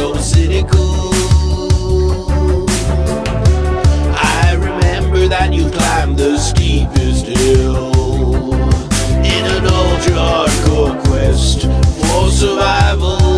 so cynical. I remember that you climbed the steepest hill in an hardcore quest for survival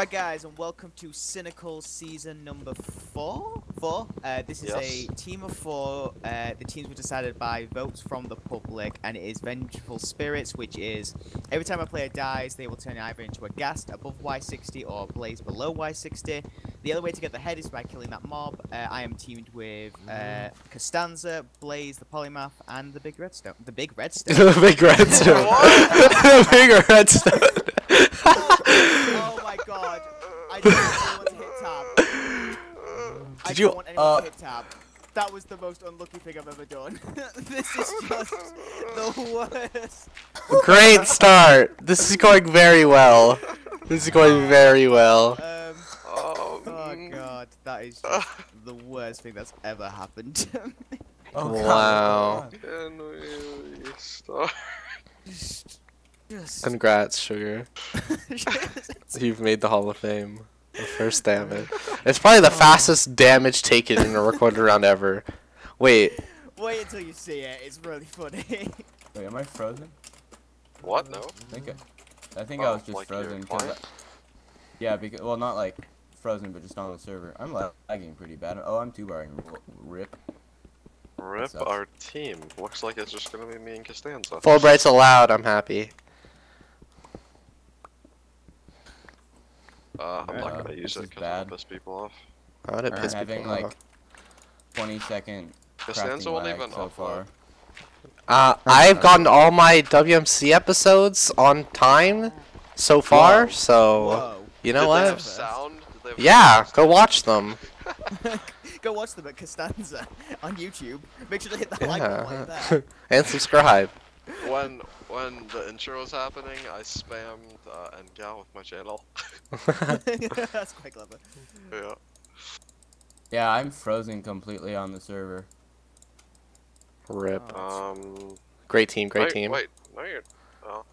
Alright guys, and welcome to Cynical Season number 4? 4? Uh, this is Yes. a team of 4. Uh, the teams were decided by votes from the public, and it is Vengeful Spirits, which is every time a player dies, they will turn either into a Ghast above Y60 or Blaze below Y60. The other way to get the head is by killing that mob. Uh, I am teamed with uh, Costanza, Blaze, the Polymath, and the Big Redstone. The Big Redstone? the big redstone. the big redstone. Did don't you- want anyone uh, to hit tab. That was the most unlucky thing I've ever done. this is just the worst. Great start. This is going very well. This is going very well. Um, Oh, oh god, that is just the worst thing that's ever happened to me. Oh, Wow. Can we start? Just, just, Congrats, Sugar. You've made the Hall of Fame. The first damage. It's probably the oh. fastest damage taken in a recorded round ever. Wait, Wait until you see it. It's really funny. Wait, am I frozen? What? No. I think I, I think I Oh, was just like your frozen. 'cause? I- yeah, because well, not like frozen, but just on the server. I'm lagging pretty bad. Oh, I'm two barring. Rip. Rip our team. Looks like it's just gonna be me and Costanza. Fullbright's allowed. I'm happy. Uh, I'm Uh, not gonna use this it is because it'll piss people off. How would it I'm piss having people like off? 20 second Costanza crafting won't lag even so upload. far. Uh, I've gotten all my WMC episodes on time so far, Whoa. so Whoa. you know Did what? they have sound? Did they have Yeah, sound? go watch them. Go watch them at Costanza on YouTube. Make sure to hit the like button while you're Yeah, and subscribe. When when the intro was happening, I spammed uh, Ngal with my channel. That's quite clever. yeah. Yeah, I'm frozen completely on the server. Rip. Um. Great team, great wait, team. Wait, no, you're. Oh,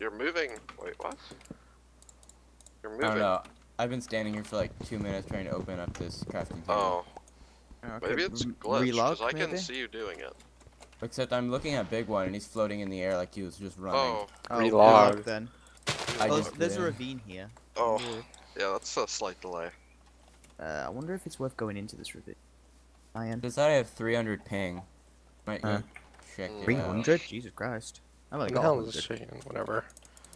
you're moving. Wait, what? You're moving. I don't know. I've been standing here for like two minutes trying to open up this crafting table. Oh, Okay, maybe it's r- glitch relog, because I can maybe? see you doing it. Except I'm looking at Big One and he's floating in the air like he was just running. Oh, Oh, Relog. relog then. I Oh, just there's a ravine here. oh, yeah, that's a slight delay. Uh, I wonder if it's worth going into this ravine. Iron. Does that have 300 ping? Might Uh, go check 300? Jesus Christ. I've only What the got hell is chicken? Whatever.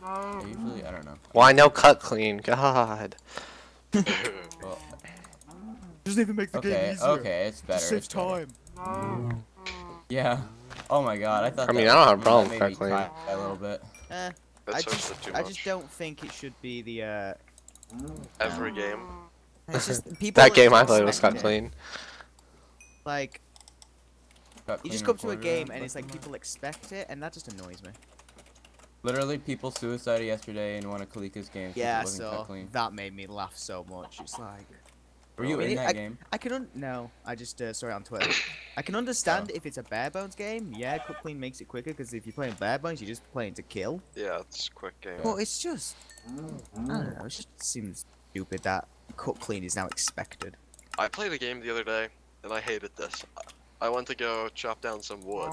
Yeah, Usually, I don't know. Why no cut clean? God. Well, Doesn't even make the okay, game easier. okay, it's better. it's better. Yeah. Oh my god, I thought. I mean, that I don't have a problem made with me clean. cry A little bit. Eh, I just, hosted too I just don't think it should be the, uh... Every game. It's just, That game I played was cut clean. Like, Got you just go come to a game and it's like people expect it, and that just annoys me. Literally, people suicided yesterday in one of Kalika's games. 'cause it Yeah, wasn't cut so clean. that made me laugh so much. It's like... Were you Really? in that I- game? I couldn't. no, I just uh, saw it on Twitter. I can understand if it's a bare bones game. Yeah, cut clean makes it quicker because if you're playing bare bones, you're just playing to kill. Yeah, it's a quick game. But it's just, I don't know. It just seems stupid that cut clean is now expected. I played a game the other day, and I hated this. I went to go chop down some wood.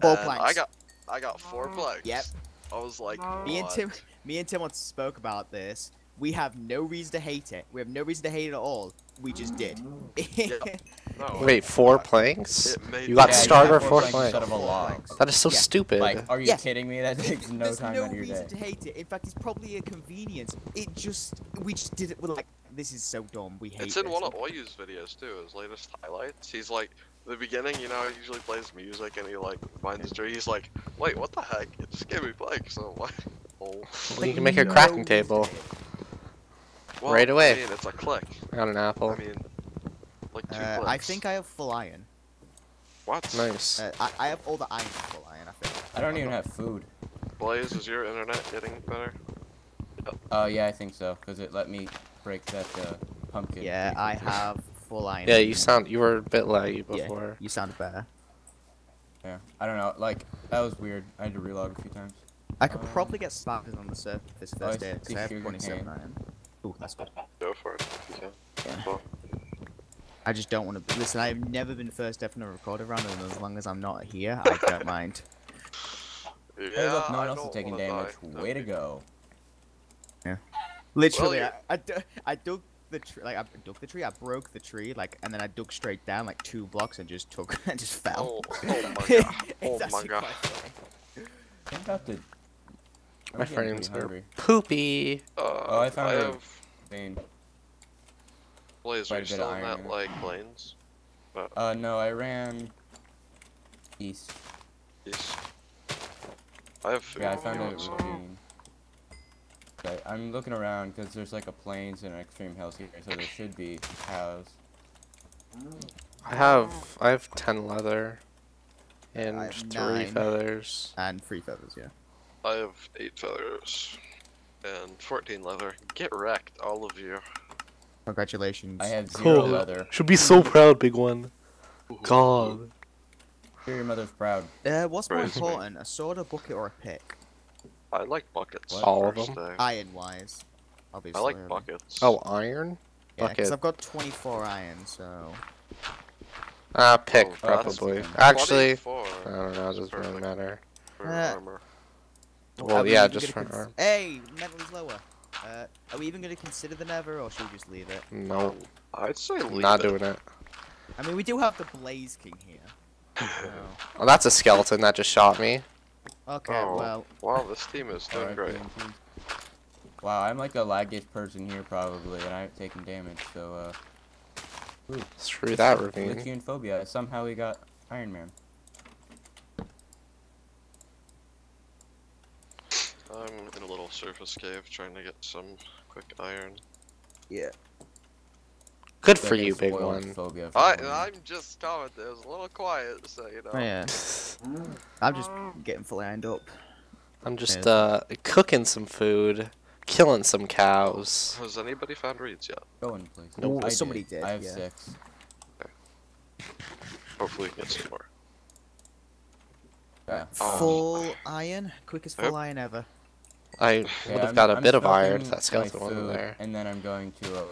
Four planks. I got, I got four planks. Yep. I was like, Me and Tim, me and Tim once spoke about this. We have no reason to hate it. We have no reason to hate it at all. We just did. No, Wait, four planks? You got Yeah, you starter have four planks planks. instead of a log. That is so Yeah. stupid. Like, are you Yes. kidding me? That takes no There's time no out of your reason day. to hate it. In fact, it's probably a convenience. It just we just did it. We're like, this is so dumb. We hate it. It's in this. one of Oyu's videos too, his latest highlights. He's like, the beginning, you know, he usually plays music and he like finds his tree. He's like, wait, what the heck? It just gave me blank. So I'm like, oh. Well, you can make a crafting table. Well, Right away. I mean, it's a click. I got an apple. I mean, like two Uh. I think I have full iron. What? Nice. Uh, I, I have all the iron for full iron. I think. I don't even have food. Blaze, is your internet getting better? Oh yeah, I think so, because it let me break that uh, pumpkin. Yeah, I have full iron. Yeah, you sound you were a bit laggy Yeah, before. you sounded better. Yeah, I don't know. Like that was weird. I had to relog a few times. I could Um, probably get started on the surface this oh, I first day because I have 27 iron. Ooh, that's good. Go for it. if you can. Yeah. Well, I just don't want to. Listen, I've never been first ever in a recorded round, and as long as I'm not here, I don't mind. yeah, Hey, look, no I one else is taking damage. die. Way to go. Yeah. Literally, Well, I, I, I dug the tree, like I dug the tree, I broke the tree, like, and then I dug straight down like two blocks and just took and just fell. Oh, oh my god. Oh my actually god. I'm about to. My getting frames are hungry. poopy. Uh, Oh, I found I a- have Vein. Blaze, are you still in that like plains? Uh, no, I ran east. East. I have food. Yeah, I found a so- ravine. But I'm looking around because there's like a plains and an extreme hills here, so there should be cows. I have I have ten leather and I three nine. feathers. And three feathers, yeah. I have eight feathers and 14 leather. Get wrecked, all of you. Congratulations. I have zero Cool. leather. Should be so proud, big one. God. Sure, your mother's proud. Uh, what's more Praise me. important, a sword, a bucket, or a pick? I like buckets. What? All of them? uh, Iron wise, obviously. I like buckets. Oh, iron? Yeah, because bucket. I've got 24 iron, so. Ah, pick Oh, probably. Actually, 24 I don't know. It is doesn't really perfect matter. for Uh, armor. Well, are yeah, just gonna for cons- arm. Hey, mental's lower. Uh, are we even going to consider the Nether, or should we just leave it? No, I'd say leave not it. doing it. I mean, we do have the Blaze King here. So. Oh, that's a skeleton that just shot me. Okay, Oh. well, Wow, this team is doing Alright, great. TNT. Wow, I'm like the laggiest person here probably, and I haven't taken damage, so uh. Ooh, Screw that ravine. Lithium phobia. Somehow we got Iron Man. I'm in a little surface cave trying to get some quick iron. yeah. Good for you, big spoiled one. Phobia for I, I'm just commenting. It was a little quiet, so you know. Oh, yeah. I'm just getting fully ironed up. I'm just Yeah. uh cooking some food, killing some cows. Has anybody found reeds yet? Go in, please. Nope. I Somebody did. did, I have yeah. six. Hopefully, we can get some more. Yeah. Oh. Full iron, quickest full Yep. iron ever. I Yeah, would have I'm- got a I'm bit of iron. smoking if That my skeleton wasn't there. And then I'm going to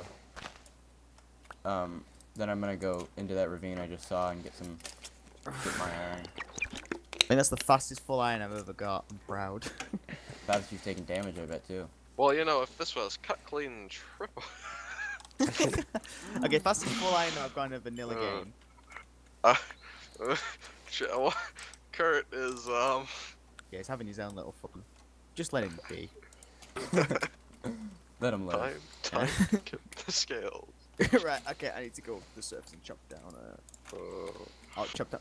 uh, um then I'm gonna go into that ravine I just saw and get some get my iron. I think that's the fastest full iron I've ever got. I'm proud. That's you've taken damage, I bet too. Well, you know, if this was cut clean triple. okay, fastest full iron I've got in a vanilla Uh. game. uh, Kurt is um. Yeah, he's having his own little fun. Just let him be. Let him live. Time, time to tip the scales. right, okay, I need to go to the surface and chop down. Uh, Uh, I'll chop down.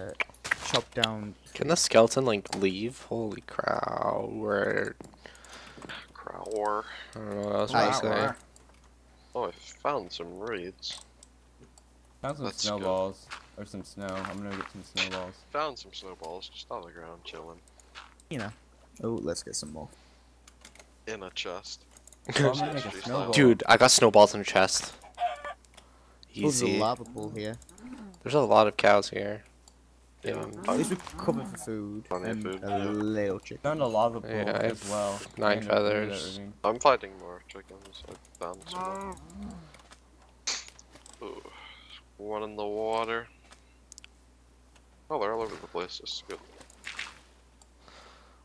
Uh, chop down. Can the skeleton like leave? Holy crow. cow! Where Crower. I don't know what I was Aye. to say. Oh, I found some reeds. Found some That's good. snowballs or some snow. I'm gonna get some snowballs. Found some snowballs just on the ground, chilling You know. Oh, let's get some more. in a chest. Well, I'm gonna make a Dude, I got snowballs in a chest. Oh, there's a lava pool here. There's a lot of cows here. Yeah. At least we're covered for food. Plenty and food, a yeah. little chicken. Found a lava pool Yeah, I as have well. nine and near that feathers. ravine. I'm finding more chickens. I found some. Ooh, one in the water. Oh, they're all over the place. This is good.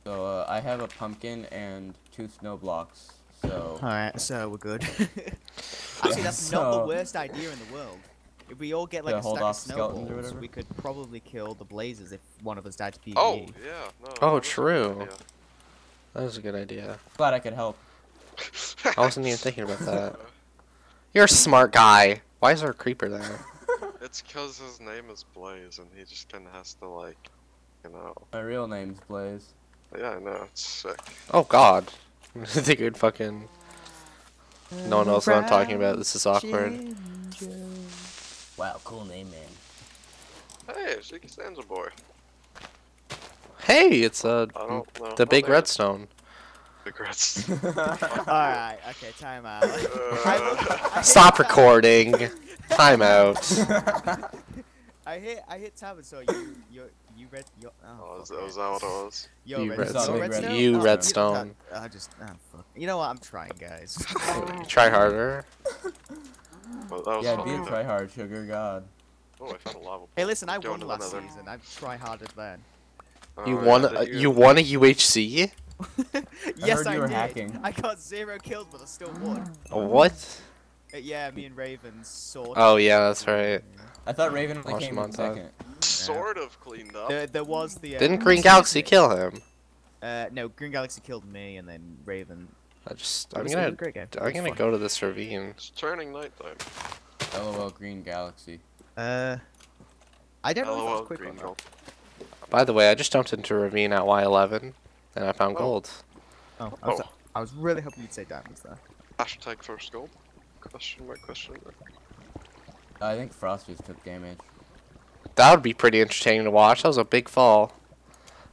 So uh, I have a pumpkin and two snow blocks, so Alright, so we're good. Actually, that's not the worst idea in the world. If we all get To like a stack of off skeletons or snowballs, we could probably kill the blazers if one of us died to PvE. Oh yeah, no. Oh, that's a good true. That was a good idea. glad I could help. I wasn't even thinking about that. You're a smart guy. Why is there a creeper there? It's because his name is Blaze, and he just kind of has to like, you know. My real name's Blaze. Yeah, I know. It's sick. Oh God. I think it fucking. No one knows what I'm talking about. This is awkward. Wow, cool name, man. Hey, it's Ziggy Stanza boy. Hey, it's uh I don't know. the big redstone. Big reds. Alright, okay, time out. Uh, Stop recording. Time out. I hit I hit tab and saw you you you read your oh, oh, is, fuck is that what it was? Yo, You red, redstone. yo, redstone? red- you Oh, redstone. I just oh, fuck. You know what? I'm trying, guys. Try harder. Well, that was yeah, be a tryhard, sugar god. Oh, I found a lava. hey, listen, I won last another. season. I try harder then. Oh, You yeah, won. did A, you won a UHC. yes, heard I did. hacking. I got zero kills, but I still won. What? Uh, yeah, me and Raven sort. Oh yeah, that's right. I thought Raven only Watch came him in on top. second. Sort of cleaned up. There, there was the. Uh, Didn't Green Galaxy kill him? Uh, no, Green Galaxy killed me, and then Raven. I just. I'm was- it was gonna. great game. I'm gonna fun. go to this ravine. It's turning nighttime. LOL Green Galaxy. Uh, I don't know if LOL, that's quick or green By the way, I just jumped into a ravine at Y11, and I found Oh. gold. Oh, I was, Oh. I was really hoping you'd say diamonds there. Hashtag first gold. Question mark, question mark. I think Frost just took damage. That would be pretty entertaining to watch. That was a big fall.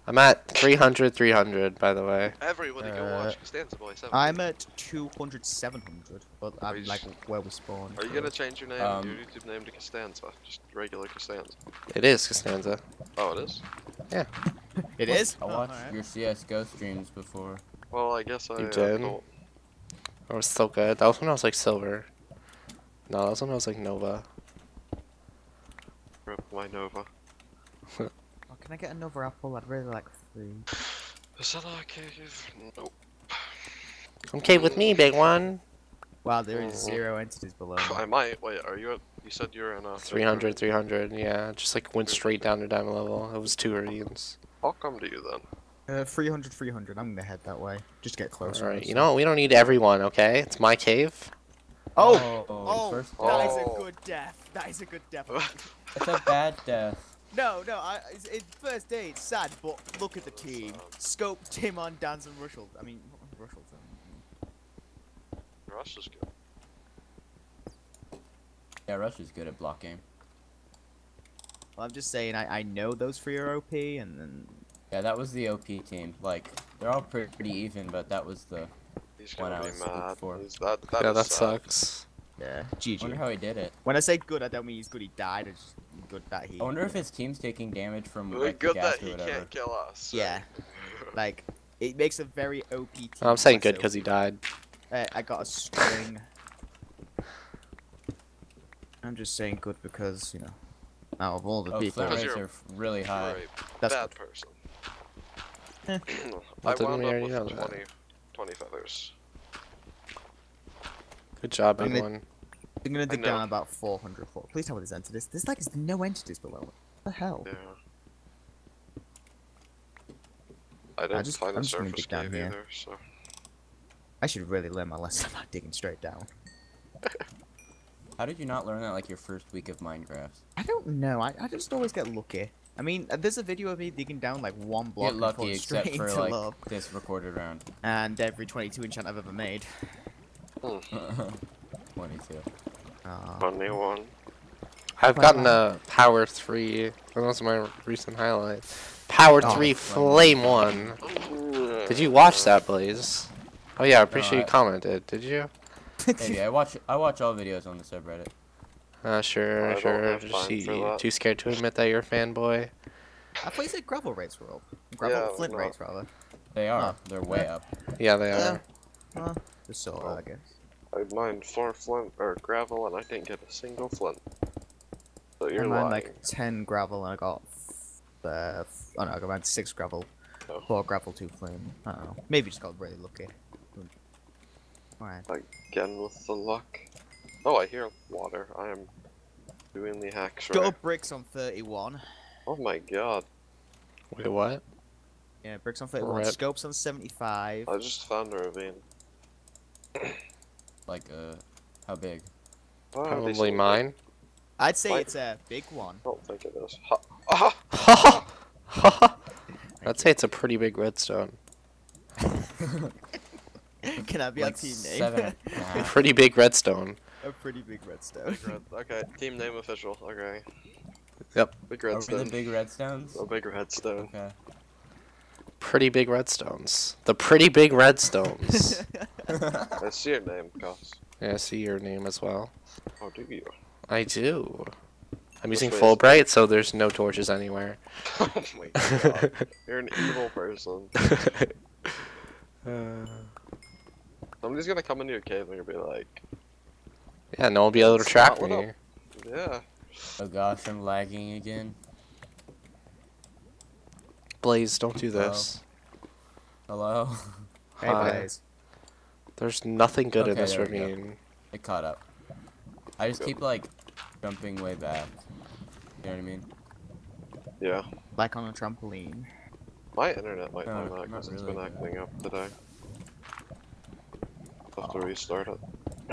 I'm at 300, 300, by the way. Everybody go Uh, watch Stanza Boy 7. I'm at 200, 700, but I'm you like where we spawned. Are you gonna change your name, Um, your YouTube name to Costanza? Just regular Costanza. It is Costanza. Oh, it is. Yeah. It is. I Oh, watched alright. your CS:GO streams before. Well, I guess I. You uh, did? don't- That was so good. That was when I was like silver. No, that was when I was like Nova. Rip my Nova. Oh, can I get another apple? I'd really like three. Is that okay? Nope. Come cave with me, big one. Wow, there is Oh. zero entities below. I might. Wait, are you at. You said you're in a. 300, 300, yeah. Just like went straight down to diamond level. It was two ravines. I'll come to you then. Uh, 300, 300. I'm gonna head that way. Just get closer. Alright, you know what? We don't need everyone, okay? It's my cave. Oh. oh! oh, Oh, first that is Oh. a good death. That is a good death. It's a bad death. no, no, I, it's, it's first day. It's sad, but look at the team. Scope, Timon, Dans, and Russell. I mean, Russellton. Rush is good. Yeah, Rush is good at block game. Well, I'm just saying. I, I know those three are OP, and then Yeah, that was the OP team. Like, they're all pre- pretty even, but that was the. He's gonna I be was looking mad. for. He's, that, that yeah, that sad. sucks. yeah, GG. I wonder GG. how he did it. When I say good, I don't mean he's good. He died. It's just good that he. I wonder if his team's taking damage from Really like, the good ghast that he can't kill us. Yeah, like it makes a very OP team. I'm saying good because he died. Uh, I got a string. I'm just saying good because you know, out of all the Oh, people, flare rates you're- really high. You're a That's bad person. Eh. I didn't wound up with know that? 20, 20 feathers. Good job, I'm big gonna- I'm gonna dig down about 400. For, please tell me there's entities. There's like there's no entities below. What the hell? Yeah. I didn't just- find I'm the just gonna surface dig down here. either, so. I should really learn my lesson about digging straight down. How did you not learn that like your first week of Minecraft? I don't know. I, I just always get lucky. I mean, uh, there's a video of me digging down like one block Get and lucky, except for like love, this recorded round. and every 22 enchant I've ever made. Twenty-two. Uh, Funny one. I've gotten a power three. That was my recent highlight. Power Oh, three flame one. Did you watch that, Blaze? Oh yeah, I'm pretty No, sure you commented. Did you? Maybe I watch I watch all videos on the subreddit. Uh, sure, I sure. have Just time you, too scared to admit that you're a fanboy. I thought you said gravel rates were up. Gravel Yeah, flint rates rather. They are. Huh. They're way up. Yeah, they Yeah. are. Uh, just sort of, I guess. I mined four flint or gravel and I didn't get a single flint. So you're I mined lying. like 10 gravel and I got. f- Uh, f- oh no, I got around 6 gravel. Oh. 4 gravel, 2 flint. I don't know. Maybe just got really lucky. Alright. Again with the luck. Oh, I hear water. I am doing the hacks Got bricks on 31. Oh my god. Wait, what? Yeah, bricks on 31. Rip. Scopes on 75. I just found a ravine. Like, uh, how big? Oh, Probably decently big. mine. I'd say What? it's a big one. I don't think it is. Ha ah! I'd say it's a pretty big redstone. Can that be like our team name? seven and a half. Pretty big redstone. A pretty big redstone. Big red. Okay, team name official. Okay. Yep. Big Over redstone. the big redstones? A big redstone. Okay. Pretty big redstones. The pretty big redstones. I see your name, Gus. yeah, I see your name as well. Oh, do you? I do. I'm using way Fullbright, so there's no torches anywhere. oh my god. You're an evil person. Uh, Somebody's gonna come into your cave and you'll be like, yeah, no one will be able to It's track not me. what yeah. Oh gosh, I'm lagging again. Blaze, don't do this. Hello? Hey, Hi. Blaze. There's nothing good in this there we go. ravine. it caught up. I just Go. keep, like, jumping way back. You know what I mean? Yeah. Like on a trampoline. My internet might know that not because it's really, been but- acting up today. Have to oh. restart it.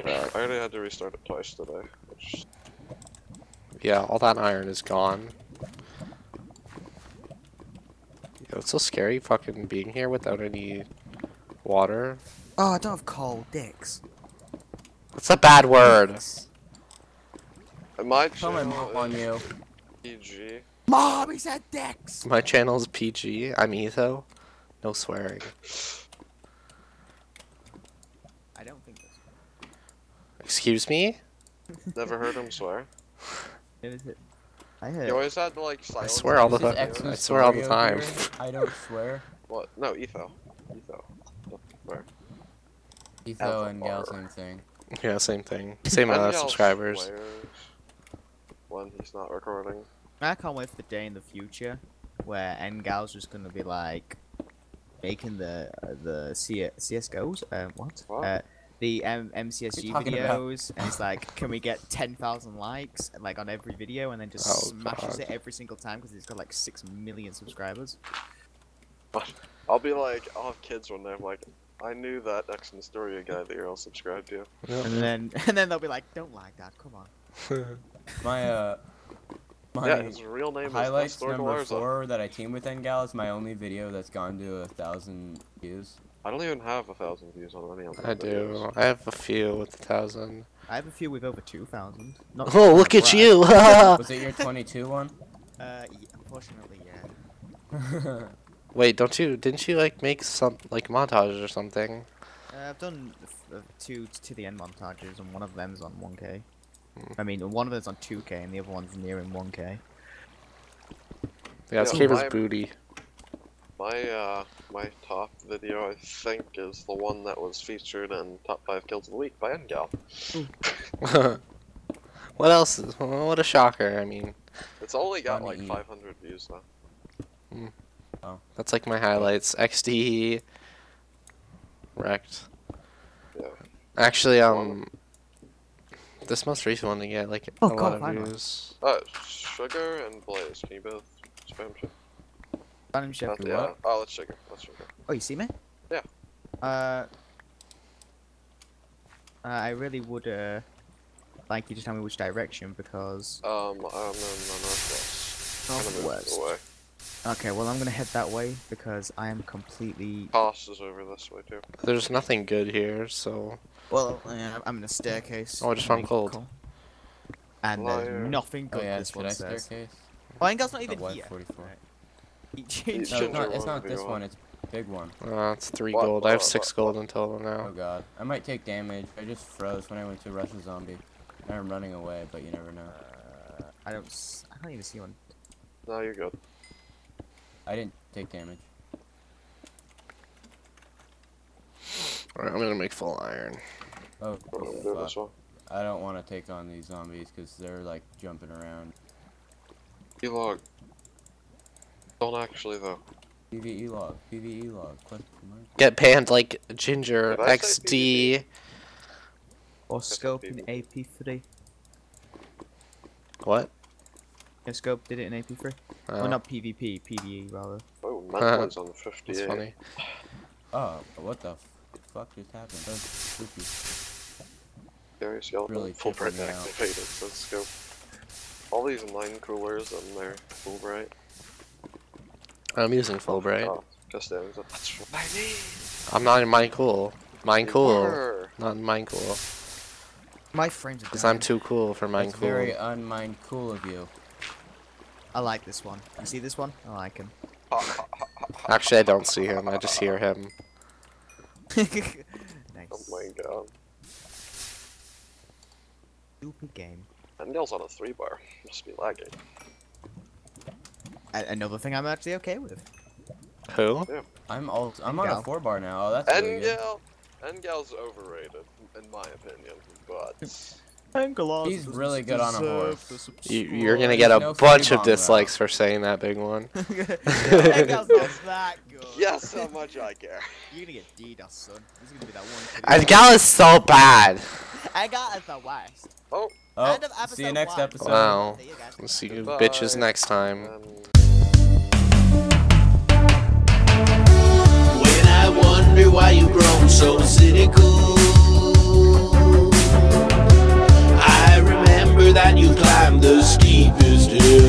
I already had to restart it twice today. Which, Yeah, all that iron is gone. Yo, it's so scary fucking being here without any water. Oh, I don't have coal dicks. That's a bad word. and my Tell my channel mom on you. PG. Mom, he said dicks. My channel is PG. I'm Etho. No swearing. I don't think that's Excuse me? Never heard him swear. It is it. I You heard. always had to like I swear all the time. I swear all the time. I don't swear. What? No, Etho. Etho. Don't swear. Etho and Gal, same thing. Yeah, same thing. Same amount of subscribers. swears When he's not recording. I can't wait for the day in the future where Ngal's just gonna be like making the uh, the C- CS:GOs. Um, what? What? Uh, the M- MCSG you about? videos, and it's like, can we get ten thousand likes like on every video, and then just Oh, smashes God. it every single time because it's got like six million subscribers. I'll be like, I'll have kids one day. I'm like, I knew that X and Story guy that you're all subscribed to. And then and then they'll be like, don't like that, come on. My, uh, my yeah, his real name highlights is number four that I team with Ngal is my only video that's gone to a thousand views. I don't even have a thousand views on any of my I do. I have a few with a thousand. I have a few with over two thousand. Not Oh, look at you! Was it your 22 one? Uh, yeah, unfortunately, yeah. Wait, don't you? Didn't you like make some like montages or something? Uh, I've done f- uh, two to the end montages, and one of them's on 1k. Hmm. I mean, one of them's on 2k, and the other one's nearing 1k. Yeah, this Yeah, cave booty. My uh, my top video I think is the one that was featured in Top Five Kills of the Week by Ngal. what else? Is, what a shocker! I mean, It's only got Funny. like 500 views though. that's like my highlights. XD wrecked. Yeah. Actually, um, this most recent one to get like Oh, a God, lot of views. Uh, Sugar and Blaze, can you both spam shit? Random chef. Not- do yeah. what? Oh, let's Sugar. Let's Sugar. Oh, you see me? Yeah. Uh, uh, I really would uh like you to tell me which direction because. Um, I'm in the northwest. Northwest. Okay, well I'm gonna head that way because I am completely. Toss is over this way too. There's nothing good here, so Well, yeah, I'm in a staircase. Oh, I just found Make gold. call. And Liar. there's nothing Oh good. yeah, this should one I says. staircase? Oh, Engel's not Oh, even what, here. 44. Right. He changed. No, No, it's not, it's not this one. one, it's big one. uh, it's three What- gold. I have what- six what- gold in total now. Oh god. I might take damage. I just froze when I went to rush a zombie. Now I'm running away, but you never know. Uh, I don't. I don't even see one. No, you're good. I didn't take damage. Alright, I'm gonna make full iron. Oh, I'm doing this fuck. I don't want to take on these zombies because they're like jumping around. E-log. Don't actually though. PVE log, PVE log, question. Get banned like Ginger Did XD. Or scope in AP3. What? Yeah, scope did it in AP3. Oh, Well, not PvP, PvE E, rather. Oh, Mantling's on that's 58. funny. Oh, what the fuck just happened? That was spooky. Darius Skeleton, Really full bright activated, let's go. All these mine coolers and they're full bright. I'm using Fullbright. Oh, just damn. That's what I need! I'm not in Mine Cool. Mine You Cool. were. Not in Mine Cool. My frames are Because I'm too cool for Mine That's Cool. very unmind cool of you. I like this one. You see this one? I like him. Actually, I don't see him. I just hear him. nice. Oh my god. Stupid game. Angel's on a 3 bar. Must be lagging. A- another thing I'm actually okay with. Who? I'm all I'm on a four bar now. Oh, that's really good. Engel! Engel's overrated, in my opinion, but... He's really good on a horse. You, you're gonna get a No bunch of bomb, though. dislikes for saying that big one. Engel's not that good. Guess how much I care. You're gonna get DDoS, son. This is gonna be that one. And Gal is so bad. Engel is the worst. Oh, End of oh, see you next one. episode. Wow. See you guys. We'll see you bitches next time. And wonder why you've grown so cynical. I remember that you climbed the steepest hill.